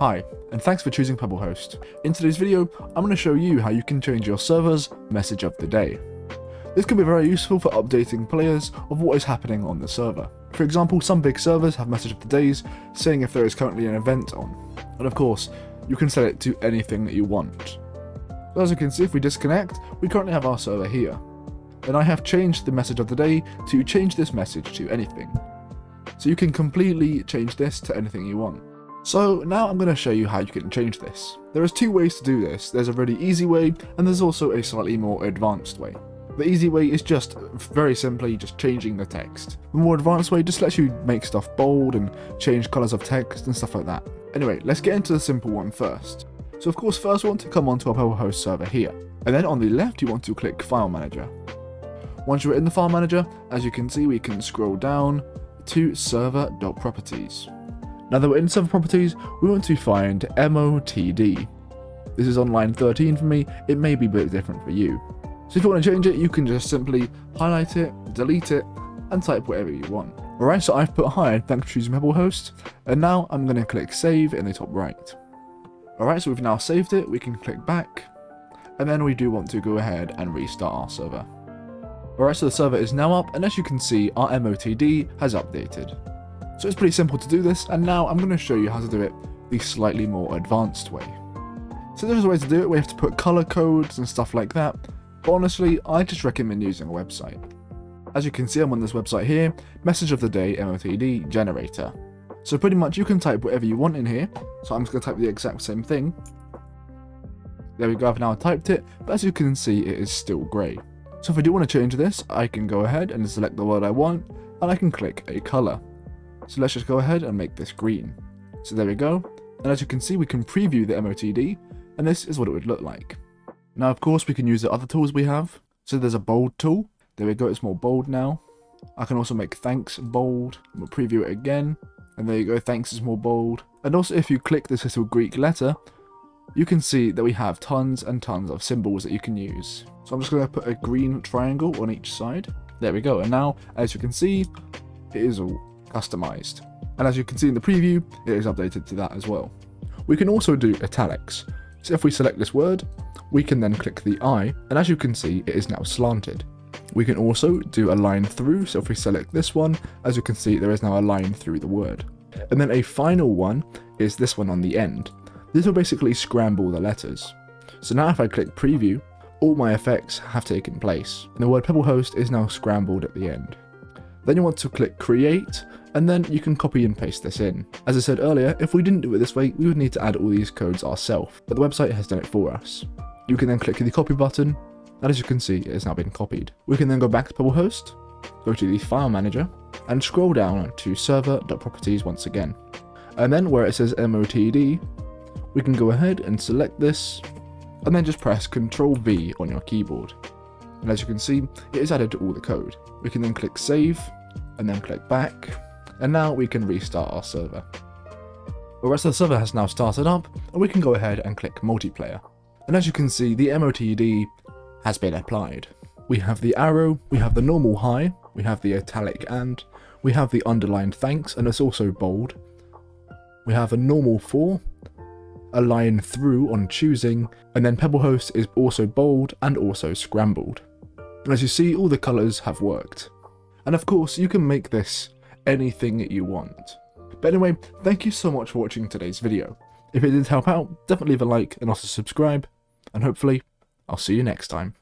Hi, and thanks for choosing Pebblehost. In today's video, I'm going to show you how you can change your server's message of the day. This can be very useful for updating players of what is happening on the server. For example, some big servers have message of the days saying if there is currently an event on. And of course, you can set it to anything that you want. So as you can see, if we disconnect, we currently have our server here. And I have changed the message of the day to change this message to anything. So you can completely change this to anything you want. So now I'm going to show you how you can change this. There is two ways to do this. There's a really easy way and there's also a slightly more advanced way. The easy way is just very simply just changing the text. The more advanced way just lets you make stuff bold and change colours of text and stuff like that. Anyway, let's get into the simple one first. So of course first we want to come onto our Pebblehost server here. And then on the left you want to click File Manager. Once you're in the File Manager, as you can see we can scroll down to server.properties. Now that we're in server properties, we want to find MOTD. This is on line 13 for me, it may be a bit different for you. So if you want to change it, you can just simply highlight it, delete it, and type whatever you want. Alright, so I've put hide thanks for choosing Pebblehost, and now I'm going to click save in the top right. Alright, so we've now saved it, we can click back, and then we do want to go ahead and restart our server. Alright, so the server is now up, and as you can see, our MOTD has updated. So it's pretty simple to do this, and now I'm going to show you how to do it the slightly more advanced way. So there's a way to do it, we have to put color codes and stuff like that, but honestly, I just recommend using a website. As you can see, I'm on this website here, message of the day MOTD generator. So pretty much you can type whatever you want in here, so I'm just going to type the exact same thing. There we go, I've now typed it, but as you can see, it is still grey. So if I do want to change this, I can go ahead and select the word I want, and I can click a colour. So let's just go ahead and make this green. So there we go. And as you can see, we can preview the MOTD, and this is what it would look like. Now, of course, we can use the other tools we have. So there's a bold tool. There we go, it's more bold now. I can also make thanks bold. We'll preview it again. And there you go, thanks is more bold. And also if you click this little Greek letter, you can see that we have tons and tons of symbols that you can use. So I'm just going to put a green triangle on each side. There we go. And now, as you can see, it is all customized. And as you can see in the preview, it is updated to that as well. We can also do italics. So if we select this word, we can then click the eye, and as you can see, it is now slanted. We can also do a line through, so if we select this one, as you can see, there is now a line through the word. And then a final one is this one on the end. This will basically scramble the letters. So now if I click preview, all my effects have taken place, and the word Pebblehost is now scrambled at the end. Then you want to click create, and then you can copy and paste this in. As I said earlier, if we didn't do it this way, we would need to add all these codes ourselves, but the website has done it for us. You can then click the copy button, and as you can see, it has now been copied. We can then go back to Pebblehost, go to the file manager, and scroll down to server.properties once again. And then where it says MOTD, we can go ahead and select this, and then just press Ctrl V on your keyboard. And as you can see, it is added to all the code. We can then click save, and then click back, and now we can restart our server. The rest of the server has now started up, and we can go ahead and click multiplayer. And as you can see, the MOTD has been applied. We have the arrow, we have the normal hi, we have the italic and, we have the underlined thanks, and it's also bold. We have a normal for, a line through on choosing, and then Pebblehost is also bold and also scrambled. And as you see, all the colours have worked. And of course, you can make this anything that you want. But anyway, thank you so much for watching today's video. If it did help out, definitely leave a like and also subscribe, and hopefully, I'll see you next time.